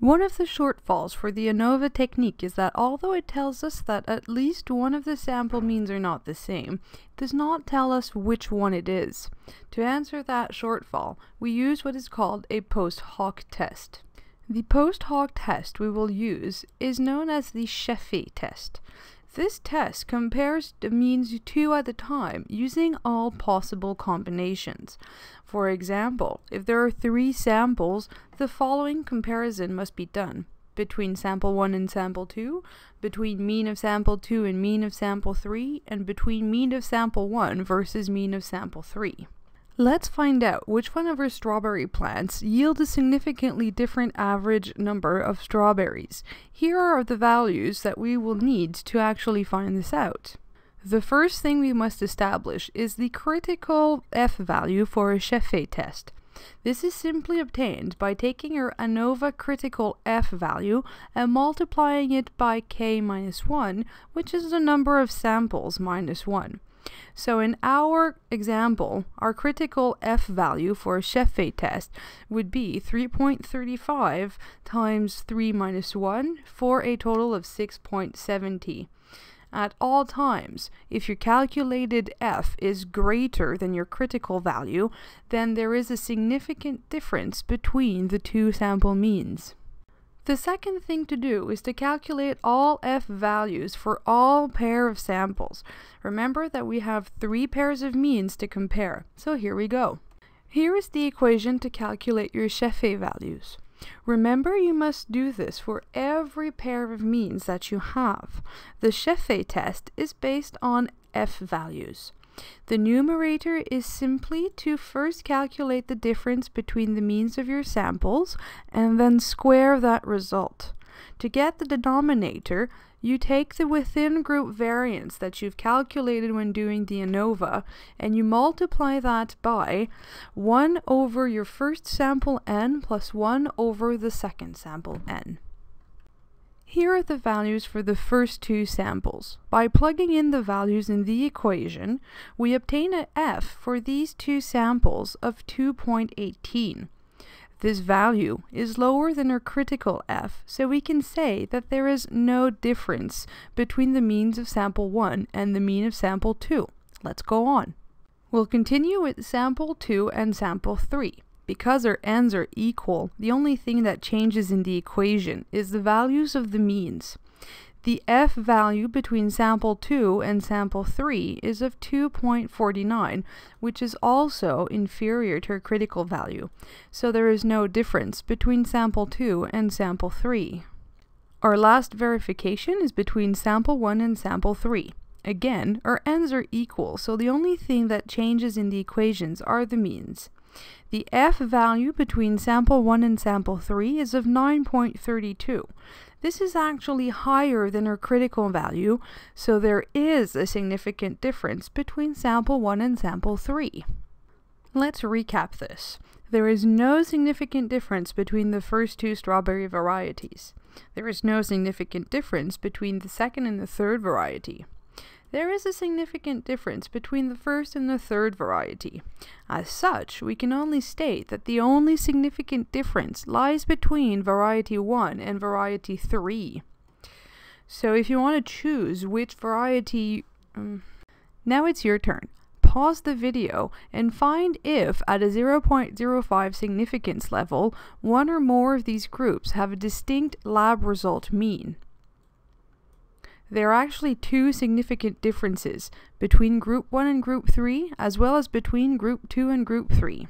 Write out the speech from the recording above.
One of the shortfalls for the ANOVA technique is that although it tells us that at least one of the sample means are not the same, it does not tell us which one it is. To answer that shortfall, we use what is called a post hoc test. The post hoc test we will use is known as the Scheffé test. This test compares the means two at a time using all possible combinations. For example, if there are three samples, the following comparison must be done between sample 1 and sample 2, between mean of sample 2 and mean of sample 3, and between mean of sample 1 versus mean of sample 3. Let's find out which one of our strawberry plants yield a significantly different average number of strawberries. Here are the values that we will need to actually find this out. The first thing we must establish is the critical F value for a Scheffé test. This is simply obtained by taking our ANOVA critical F value and multiplying it by k minus 1, which is the number of samples minus 1. So in our example, our critical F value for a Scheffé test would be 3.35 times 3 minus 1 for a total of 6.70 at all times. If your calculated f is greater than your critical value, then there is a significant difference between the two sample means. The second thing to do is to calculate all f values for all pair of samples. Remember that we have three pairs of means to compare, so here we go. Here is the equation to calculate your Scheffé values. Remember you must do this for every pair of means that you have. The Scheffé test is based on f values. The numerator is simply to first calculate the difference between the means of your samples and then square that result. To get the denominator, you take the within group variance that you've calculated when doing the ANOVA and you multiply that by 1 over your first sample n plus 1 over the second sample n. Here are the values for the first two samples. By plugging in the values in the equation, we obtain a f for these two samples of 2.18. This value is lower than our critical f, so we can say that there is no difference between the means of sample 1 and the mean of sample 2. Let's go on. We'll continue with sample 2 and sample 3. Because our n's are equal, the only thing that changes in the equation is the values of the means. The f value between sample 2 and sample 3 is of 2.49, which is also inferior to our critical value, so there is no difference between sample 2 and sample 3. Our last verification is between sample 1 and sample 3. Again, our n's are equal, so the only thing that changes in the equations are the means. The f value between sample 1 and sample 3 is of 9.32. This is actually higher than our critical value, so there is a significant difference between sample 1 and sample 3. Let's recap this. There is no significant difference between the first two strawberry varieties. There is no significant difference between the second and the third variety. There is a significant difference between the first and the third variety. As such, we can only state that the only significant difference lies between variety 1 and variety 3. So if you want to choose which variety... Um, now it's your turn. Pause the video and find if, at a 0.05 significance level, one or more of these groups have a distinct lab result mean. There are actually two significant differences between Group 1 and Group 3, as well as between Group 2 and Group 3.